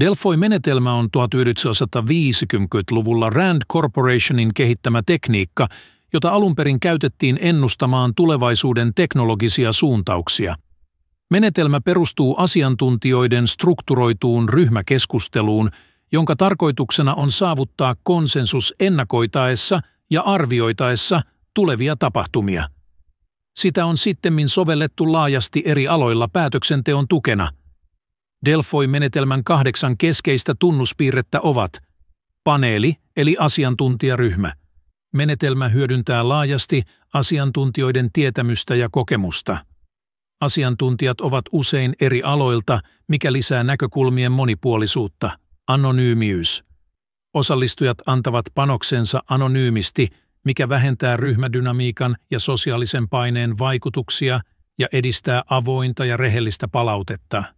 Delphi-menetelmä on 1950-luvulla Rand Corporationin kehittämä tekniikka, jota alun perin käytettiin ennustamaan tulevaisuuden teknologisia suuntauksia. Menetelmä perustuu asiantuntijoiden strukturoituun ryhmäkeskusteluun, jonka tarkoituksena on saavuttaa konsensus ennakoitaessa ja arvioitaessa tulevia tapahtumia. Sitä on sittemmin sovellettu laajasti eri aloilla päätöksenteon tukena. Delfoi-menetelmän kahdeksan keskeistä tunnuspiirrettä ovat paneeli eli asiantuntijaryhmä. Menetelmä hyödyntää laajasti asiantuntijoiden tietämystä ja kokemusta. Asiantuntijat ovat usein eri aloilta, mikä lisää näkökulmien monipuolisuutta. Anonyymiys. Osallistujat antavat panoksensa anonyymisti, mikä vähentää ryhmädynamiikan ja sosiaalisen paineen vaikutuksia ja edistää avointa ja rehellistä palautetta.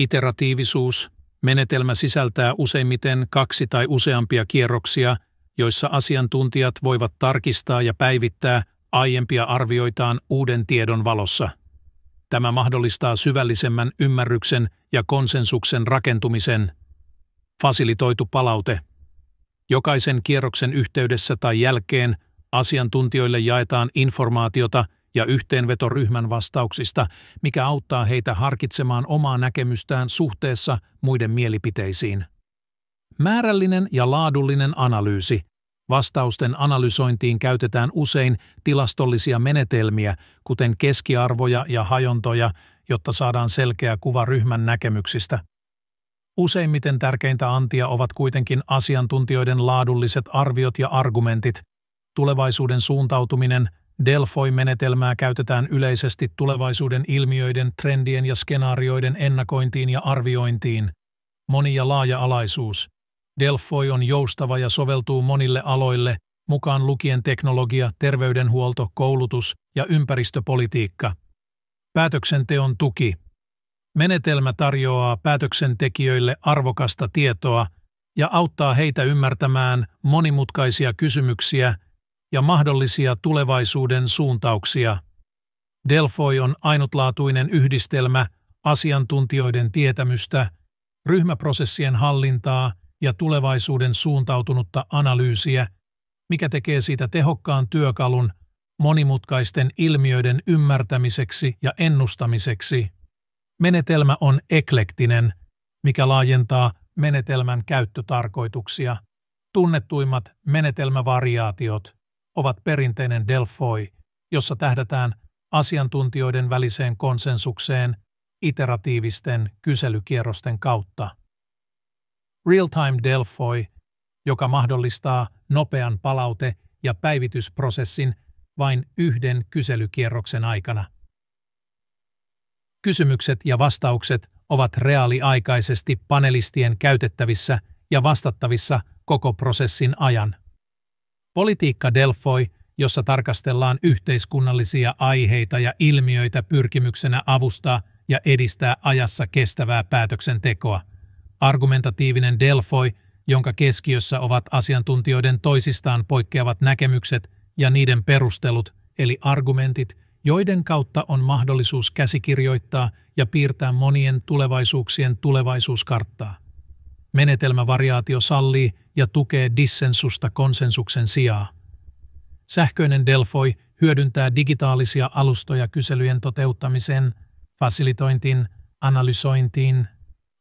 Iteratiivisuus. Menetelmä sisältää useimmiten kaksi tai useampia kierroksia, joissa asiantuntijat voivat tarkistaa ja päivittää aiempia arvioitaan uuden tiedon valossa. Tämä mahdollistaa syvällisemmän ymmärryksen ja konsensuksen rakentumisen. Fasilitoitu palaute. Jokaisen kierroksen yhteydessä tai jälkeen asiantuntijoille jaetaan informaatiota ja yhteenveto ryhmän vastauksista, mikä auttaa heitä harkitsemaan omaa näkemystään suhteessa muiden mielipiteisiin. Määrällinen ja laadullinen analyysi. Vastausten analysointiin käytetään usein tilastollisia menetelmiä, kuten keskiarvoja ja hajontoja, jotta saadaan selkeä kuva ryhmän näkemyksistä. Useimmiten tärkeintä antia ovat kuitenkin asiantuntijoiden laadulliset arviot ja argumentit. Tulevaisuuden suuntautuminen, Delfoi-menetelmää käytetään yleisesti tulevaisuuden ilmiöiden, trendien ja skenaarioiden ennakointiin ja arviointiin. Moni- ja laaja-alaisuus. Delfoi on joustava ja soveltuu monille aloille, mukaan lukien teknologia, terveydenhuolto, koulutus ja ympäristöpolitiikka. Päätöksenteon tuki. Menetelmä tarjoaa päätöksentekijöille arvokasta tietoa ja auttaa heitä ymmärtämään monimutkaisia kysymyksiä ja mahdollisia tulevaisuuden suuntauksia. Delfoi on ainutlaatuinen yhdistelmä asiantuntijoiden tietämystä, ryhmäprosessien hallintaa ja tulevaisuuden suuntautunutta analyysiä, mikä tekee siitä tehokkaan työkalun monimutkaisten ilmiöiden ymmärtämiseksi ja ennustamiseksi. Menetelmä on eklektinen, mikä laajentaa menetelmän käyttötarkoituksia. Tunnettuimmat menetelmävariaatiot ovat perinteinen Delfoi, jossa tähdätään asiantuntijoiden väliseen konsensukseen iteratiivisten kyselykierrosten kautta. Real-time Delfoi, joka mahdollistaa nopean palaute- ja päivitysprosessin vain yhden kyselykierroksen aikana. Kysymykset ja vastaukset ovat reaaliaikaisesti panelistien käytettävissä ja vastattavissa koko prosessin ajan. Politiikka Delfoi, jossa tarkastellaan yhteiskunnallisia aiheita ja ilmiöitä pyrkimyksenä avustaa ja edistää ajassa kestävää päätöksentekoa. Argumentatiivinen Delfoi, jonka keskiössä ovat asiantuntijoiden toisistaan poikkeavat näkemykset ja niiden perustelut, eli argumentit, joiden kautta on mahdollisuus käsikirjoittaa ja piirtää monien tulevaisuuksien tulevaisuuskarttaa. Menetelmävariaatio sallii ja tukee dissensusta konsensuksen sijaa. Sähköinen Delfoi hyödyntää digitaalisia alustoja kyselyjen toteuttamiseen, fasilitointiin, analysointiin.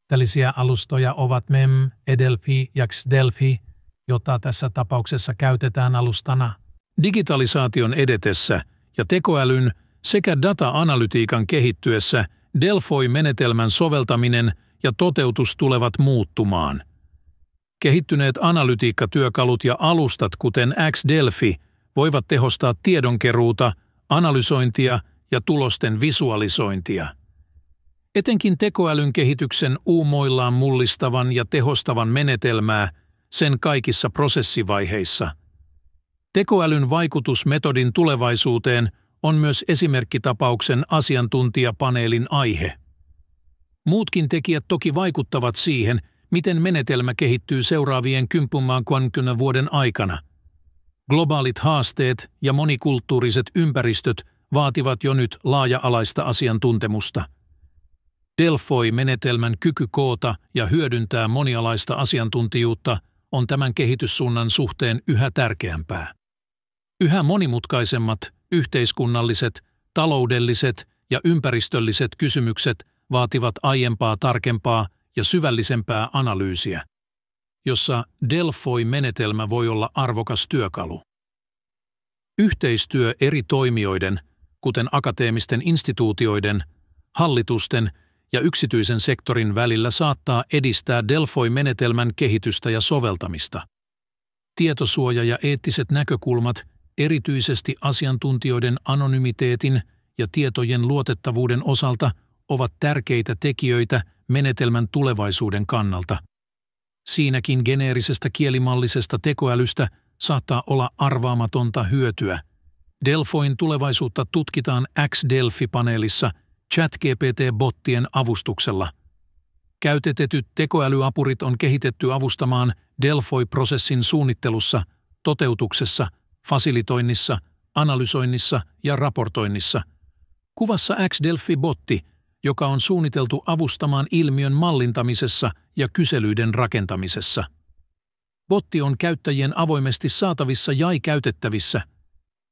Tällaisia alustoja ovat MEM, Edelphi ja XDelphi, jota tässä tapauksessa käytetään alustana. Digitalisaation edetessä ja tekoälyn sekä data-analytiikan kehittyessä Delfoi-menetelmän soveltaminen ja toteutus tulevat muuttumaan. Kehittyneet analytiikkatyökalut ja alustat kuten XDelphi voivat tehostaa tiedonkeruuta, analysointia ja tulosten visualisointia. Etenkin tekoälyn kehityksen uumoillaan mullistavan ja tehostavan menetelmää sen kaikissa prosessivaiheissa. Tekoälyn vaikutus metodin tulevaisuuteen on myös esimerkkitapauksen asiantuntijapaneelin aihe. Muutkin tekijät toki vaikuttavat siihen, miten menetelmä kehittyy seuraavien 10 vuoden aikana. Globaalit haasteet ja monikulttuuriset ympäristöt vaativat jo nyt laaja-alaista asiantuntemusta. Delfoi-menetelmän kyky koota ja hyödyntää monialaista asiantuntijuutta on tämän kehityssuunnan suhteen yhä tärkeämpää. Yhä monimutkaisemmat yhteiskunnalliset, taloudelliset ja ympäristölliset kysymykset vaativat aiempaa tarkempaa ja syvällisempää analyysiä, jossa Delfoi-menetelmä voi olla arvokas työkalu. Yhteistyö eri toimijoiden, kuten akateemisten instituutioiden, hallitusten ja yksityisen sektorin välillä saattaa edistää Delfoi-menetelmän kehitystä ja soveltamista. Tietosuoja ja eettiset näkökulmat, erityisesti asiantuntijoiden anonymiteetin ja tietojen luotettavuuden osalta, ovat tärkeitä tekijöitä menetelmän tulevaisuuden kannalta. Siinäkin geneerisestä kielimallisesta tekoälystä saattaa olla arvaamatonta hyötyä. Delfoin tulevaisuutta tutkitaan X-Delphi-paneelissa – ChatGPT-bottien avustuksella. Käytetetyt tekoälyapurit on kehitetty avustamaan Delfoi-prosessin suunnittelussa, toteutuksessa, fasilitoinnissa, analysoinnissa ja raportoinnissa. Kuvassa X-Delphi-botti, joka on suunniteltu avustamaan ilmiön mallintamisessa ja kyselyiden rakentamisessa. Botti on käyttäjien avoimesti saatavissa ja käytettävissä –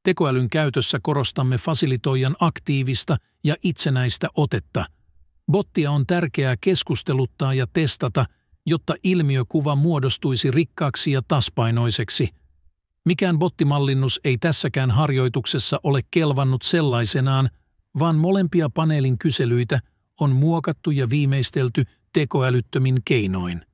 Tekoälyn käytössä korostamme fasilitoijan aktiivista ja itsenäistä otetta. Bottia on tärkeää keskusteluttaa ja testata, jotta ilmiökuva muodostuisi rikkaaksi ja taspainoiseksi. Mikään bottimallinnus ei tässäkään harjoituksessa ole kelvannut sellaisenaan, vaan molempia paneelin kyselyitä on muokattu ja viimeistelty tekoälyttömin keinoin.